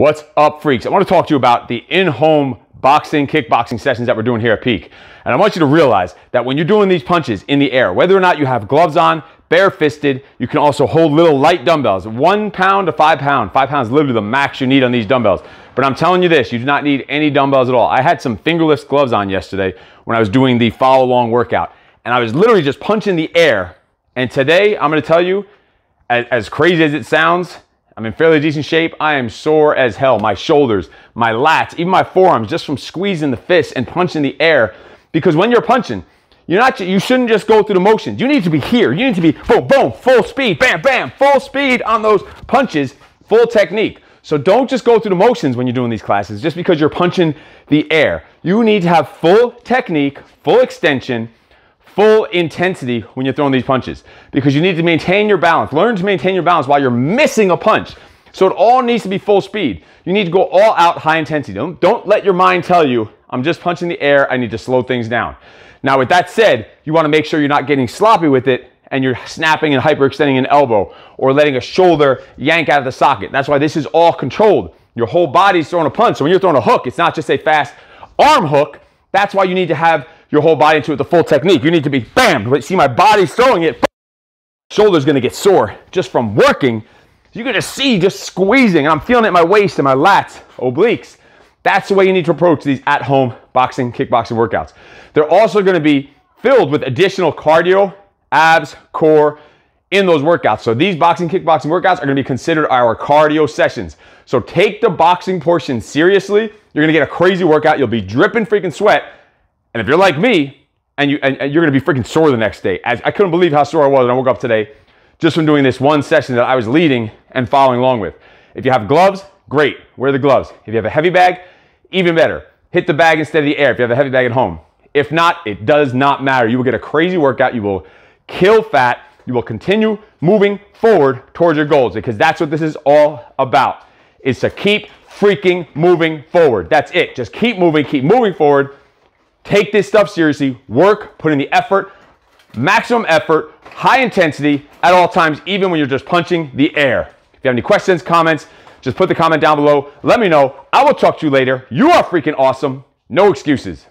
What's up, freaks? I want to talk to you about the in-home boxing, kickboxing sessions that we're doing here at Peak. And I want you to realize that when you're doing these punches in the air, whether or not you have gloves on, bare-fisted, you can also hold little light dumbbells, one pound to five pound. Five pounds literally the max you need on these dumbbells. But I'm telling you this, you do not need any dumbbells at all. I had some fingerless gloves on yesterday when I was doing the follow along workout. And I was literally just punching the air. And today, I'm gonna tell you, as, as crazy as it sounds, I'm in fairly decent shape. I am sore as hell. My shoulders, my lats, even my forearms, just from squeezing the fist and punching the air. Because when you're punching, you're not, you shouldn't just go through the motions. You need to be here. You need to be boom, boom, full speed, bam, bam, full speed on those punches, full technique. So don't just go through the motions when you're doing these classes just because you're punching the air. You need to have full technique, full extension, full intensity when you're throwing these punches because you need to maintain your balance. Learn to maintain your balance while you're missing a punch. So it all needs to be full speed. You need to go all out high intensity. Don't, don't let your mind tell you, I'm just punching the air, I need to slow things down. Now, with that said, you want to make sure you're not getting sloppy with it and you're snapping and hyperextending an elbow or letting a shoulder yank out of the socket. That's why this is all controlled. Your whole body's throwing a punch. So when you're throwing a hook, it's not just a fast arm hook. That's why you need to have your whole body into it, the full technique. You need to be bam, see my body's throwing it. Shoulder's gonna get sore just from working. You're gonna see just squeezing, I'm feeling it in my waist and my lats, obliques. That's the way you need to approach these at-home boxing, kickboxing workouts. They're also gonna be filled with additional cardio, abs, core, in those workouts. So these boxing, kickboxing workouts are gonna be considered our cardio sessions. So take the boxing portion seriously. You're gonna get a crazy workout. You'll be dripping freaking sweat, and if you're like me, and, you, and, and you're gonna be freaking sore the next day. As, I couldn't believe how sore I was when I woke up today just from doing this one session that I was leading and following along with. If you have gloves, great, wear the gloves. If you have a heavy bag, even better. Hit the bag instead of the air if you have a heavy bag at home. If not, it does not matter. You will get a crazy workout. You will kill fat. You will continue moving forward towards your goals because that's what this is all about. Is to keep freaking moving forward. That's it. Just keep moving, keep moving forward Take this stuff seriously, work, put in the effort, maximum effort, high intensity at all times, even when you're just punching the air. If you have any questions, comments, just put the comment down below. Let me know. I will talk to you later. You are freaking awesome. No excuses.